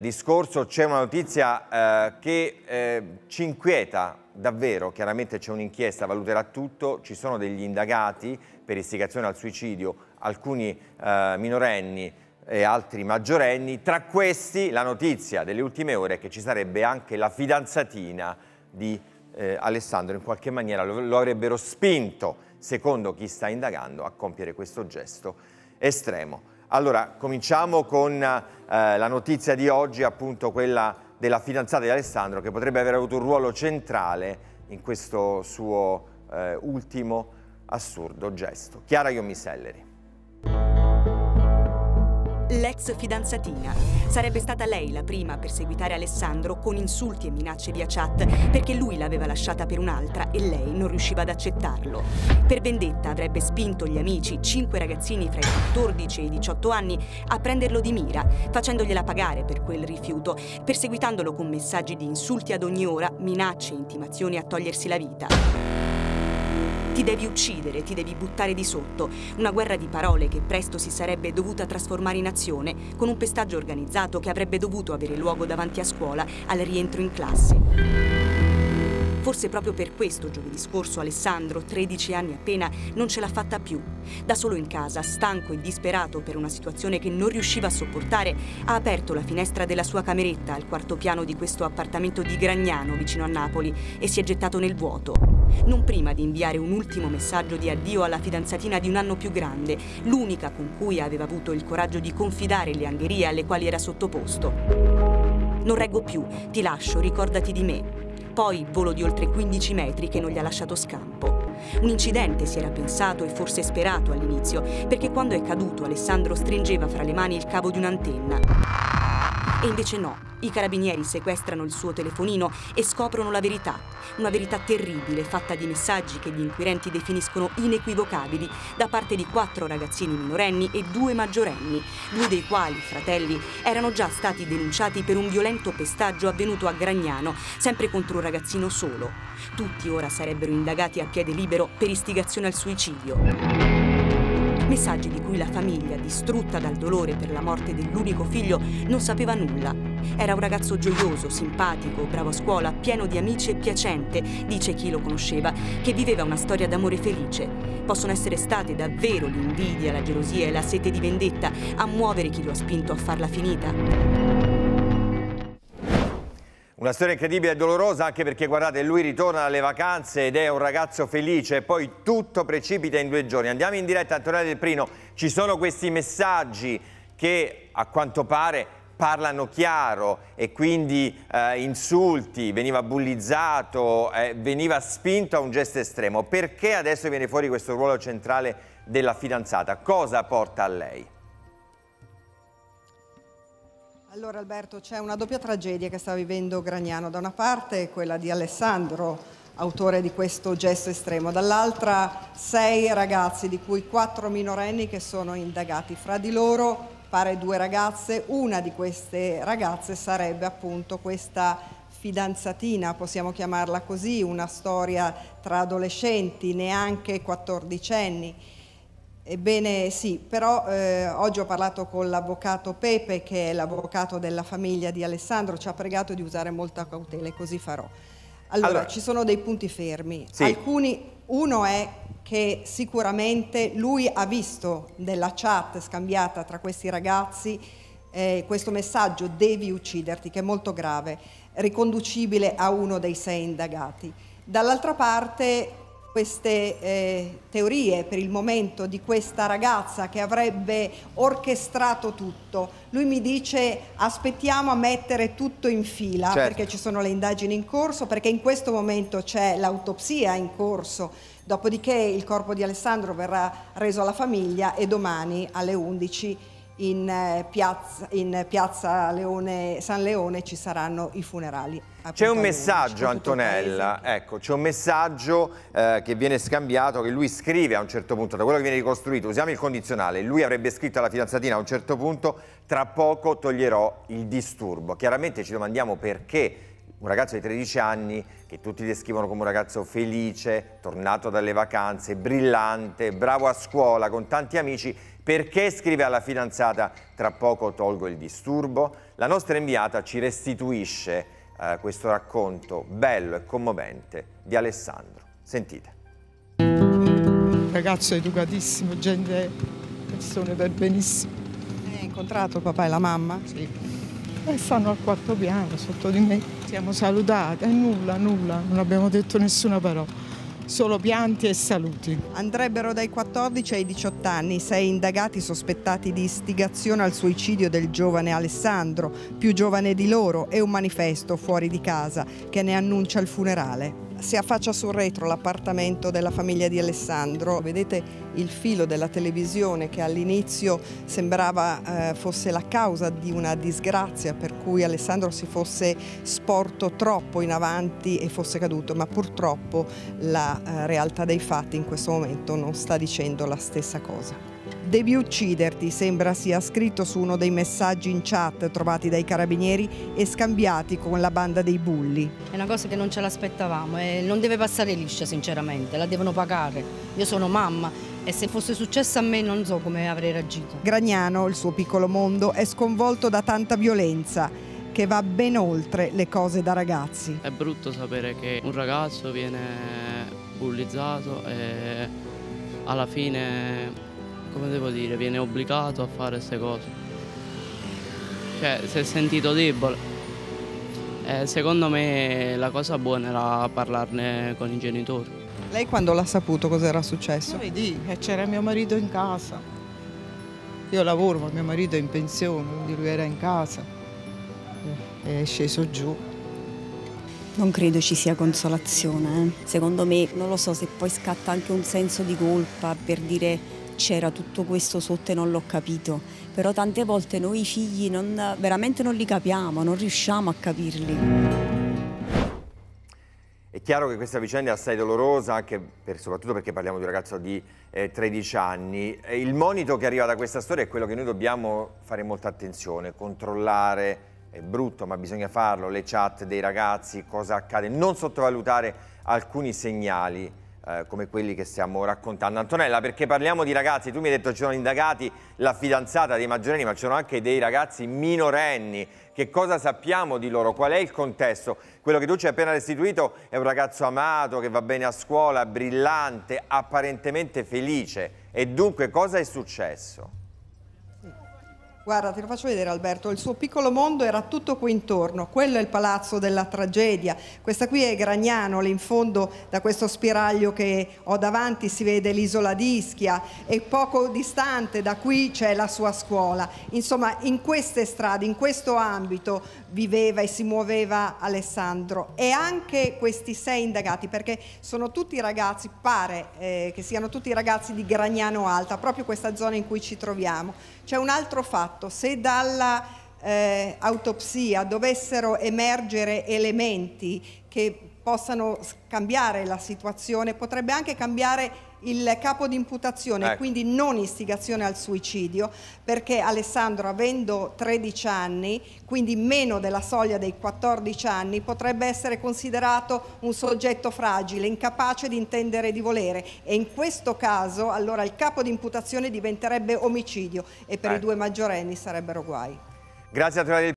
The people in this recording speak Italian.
discorso c'è una notizia eh, che eh, ci inquieta davvero, chiaramente c'è un'inchiesta, valuterà tutto, ci sono degli indagati per istigazione al suicidio, alcuni eh, minorenni e altri maggiorenni, tra questi la notizia delle ultime ore è che ci sarebbe anche la fidanzatina di eh, Alessandro, in qualche maniera lo, lo avrebbero spinto, secondo chi sta indagando, a compiere questo gesto estremo. Allora, cominciamo con eh, la notizia di oggi, appunto quella della fidanzata di Alessandro, che potrebbe aver avuto un ruolo centrale in questo suo eh, ultimo assurdo gesto. Chiara Iomiselleri l'ex fidanzatina. Sarebbe stata lei la prima a perseguitare Alessandro con insulti e minacce via chat perché lui l'aveva lasciata per un'altra e lei non riusciva ad accettarlo. Per vendetta avrebbe spinto gli amici, cinque ragazzini fra i 14 e i 18 anni, a prenderlo di mira, facendogliela pagare per quel rifiuto, perseguitandolo con messaggi di insulti ad ogni ora, minacce e intimazioni a togliersi la vita. Ti devi uccidere, ti devi buttare di sotto. Una guerra di parole che presto si sarebbe dovuta trasformare in azione, con un pestaggio organizzato che avrebbe dovuto avere luogo davanti a scuola al rientro in classe. Forse proprio per questo giovedì scorso Alessandro, 13 anni appena, non ce l'ha fatta più. Da solo in casa, stanco e disperato per una situazione che non riusciva a sopportare, ha aperto la finestra della sua cameretta al quarto piano di questo appartamento di Gragnano, vicino a Napoli, e si è gettato nel vuoto. Non prima di inviare un ultimo messaggio di addio alla fidanzatina di un anno più grande, l'unica con cui aveva avuto il coraggio di confidare le angherie alle quali era sottoposto. Non reggo più, ti lascio, ricordati di me poi volo di oltre 15 metri che non gli ha lasciato scampo. Un incidente si era pensato e forse sperato all'inizio, perché quando è caduto Alessandro stringeva fra le mani il cavo di un'antenna. E invece no, i carabinieri sequestrano il suo telefonino e scoprono la verità. Una verità terribile, fatta di messaggi che gli inquirenti definiscono inequivocabili da parte di quattro ragazzini minorenni e due maggiorenni, due dei quali, fratelli, erano già stati denunciati per un violento pestaggio avvenuto a Gragnano, sempre contro un ragazzino solo. Tutti ora sarebbero indagati a piede libero per istigazione al suicidio. Messaggi di cui la famiglia, distrutta dal dolore per la morte dell'unico figlio, non sapeva nulla. Era un ragazzo gioioso, simpatico, bravo a scuola, pieno di amici e piacente, dice chi lo conosceva, che viveva una storia d'amore felice. Possono essere state davvero l'invidia, la gelosia e la sete di vendetta a muovere chi lo ha spinto a farla finita? Una storia incredibile e dolorosa anche perché guardate lui ritorna dalle vacanze ed è un ragazzo felice e poi tutto precipita in due giorni. Andiamo in diretta Antonella Del Prino, ci sono questi messaggi che a quanto pare parlano chiaro e quindi eh, insulti, veniva bullizzato, eh, veniva spinto a un gesto estremo. Perché adesso viene fuori questo ruolo centrale della fidanzata? Cosa porta a lei? Allora Alberto, c'è una doppia tragedia che sta vivendo Gragnano. Da una parte quella di Alessandro, autore di questo gesto estremo, dall'altra sei ragazzi, di cui quattro minorenni che sono indagati. Fra di loro pare due ragazze, una di queste ragazze sarebbe appunto questa fidanzatina, possiamo chiamarla così, una storia tra adolescenti, neanche quattordicenni Ebbene sì, però eh, oggi ho parlato con l'avvocato Pepe, che è l'avvocato della famiglia di Alessandro, ci ha pregato di usare molta cautela e così farò. Allora, allora ci sono dei punti fermi. Sì. Alcuni, uno è che sicuramente lui ha visto nella chat scambiata tra questi ragazzi eh, questo messaggio devi ucciderti, che è molto grave, riconducibile a uno dei sei indagati. Dall'altra parte queste eh, teorie per il momento di questa ragazza che avrebbe orchestrato tutto. Lui mi dice aspettiamo a mettere tutto in fila certo. perché ci sono le indagini in corso, perché in questo momento c'è l'autopsia in corso, dopodiché il corpo di Alessandro verrà reso alla famiglia e domani alle 11 in eh, piazza, in piazza Leone, San Leone ci saranno i funerali. C'è un messaggio Antonella, ecco, c'è un messaggio eh, che viene scambiato, che lui scrive a un certo punto, da quello che viene ricostruito, usiamo il condizionale, lui avrebbe scritto alla fidanzatina a un certo punto, tra poco toglierò il disturbo. Chiaramente ci domandiamo perché un ragazzo di 13 anni che tutti descrivono come un ragazzo felice, tornato dalle vacanze, brillante, bravo a scuola, con tanti amici, Perché scrive alla fidanzata tra poco tolgo il disturbo? La nostra inviata ci restituisce eh, questo racconto bello e commovente di Alessandro. Sentite. Ragazzo educatissimo, gente, persone per benissimo. Hai incontrato il papà e la mamma? Sì. E stanno al quarto piano sotto di me. Siamo salutati e nulla, nulla, non abbiamo detto nessuna parola. Solo pianti e saluti. Andrebbero dai 14 ai 18 anni sei indagati sospettati di istigazione al suicidio del giovane Alessandro, più giovane di loro, e un manifesto fuori di casa che ne annuncia il funerale si affaccia sul retro l'appartamento della famiglia di Alessandro. Vedete il filo della televisione che all'inizio sembrava eh, fosse la causa di una disgrazia per cui Alessandro si fosse sporto troppo in avanti e fosse caduto, ma purtroppo la eh, realtà dei fatti in questo momento non sta dicendo la stessa cosa. Devi ucciderti, sembra sia scritto su uno dei messaggi in chat trovati dai carabinieri e scambiati con la banda dei bulli. È una cosa che non ce l'aspettavamo e non deve passare liscia sinceramente, la devono pagare. Io sono mamma e se fosse successo a me non so come avrei reagito. Gragnano, il suo piccolo mondo, è sconvolto da tanta violenza che va ben oltre le cose da ragazzi. È brutto sapere che un ragazzo viene bullizzato e alla fine come devo dire, viene obbligato a fare queste cose. Cioè, si è sentito debole. E secondo me la cosa buona era parlarne con i genitori. Lei quando l'ha saputo cosa era successo? Vedi, c'era mio marito in casa. Io lavoro, ma mio marito è in pensione, quindi lui era in casa. È sceso giù. Non credo ci sia consolazione. Eh. Secondo me, non lo so se poi scatta anche un senso di colpa per dire c'era tutto questo sotto e non l'ho capito, però tante volte noi figli non, veramente non li capiamo, non riusciamo a capirli. È chiaro che questa vicenda è assai dolorosa, anche per, soprattutto perché parliamo di un ragazzo di eh, 13 anni. Il monito che arriva da questa storia è quello che noi dobbiamo fare molta attenzione, controllare, è brutto ma bisogna farlo, le chat dei ragazzi, cosa accade, non sottovalutare alcuni segnali eh, come quelli che stiamo raccontando. Antonella, perché parliamo di ragazzi, tu mi hai detto ci sono indagati la fidanzata dei maggiorenni, ma ci sono anche dei ragazzi minorenni. Che cosa sappiamo di loro? Qual è il contesto? Quello che tu ci hai appena restituito è un ragazzo amato, che va bene a scuola, brillante, apparentemente felice. E dunque cosa è successo? Guarda, te lo faccio vedere Alberto, il suo piccolo mondo era tutto qui intorno, quello è il palazzo della tragedia, questa qui è Gragnano, lì in fondo da questo spiraglio che ho davanti si vede l'isola di Ischia. E poco distante da qui c'è la sua scuola. Insomma, in queste strade, in questo ambito viveva e si muoveva Alessandro. E anche questi sei indagati, perché sono tutti ragazzi, pare eh, che siano tutti ragazzi di Gragnano Alta, proprio questa zona in cui ci troviamo. C'è un altro fatto, se dalla eh, autopsia dovessero emergere elementi che possano cambiare la situazione, potrebbe anche cambiare il capo di imputazione, ecco. quindi non istigazione al suicidio, perché Alessandro avendo 13 anni, quindi meno della soglia dei 14 anni, potrebbe essere considerato un soggetto fragile, incapace di intendere e di volere e in questo caso allora il capo di imputazione diventerebbe omicidio e per ecco. i due maggiorenni sarebbero guai. Grazie a te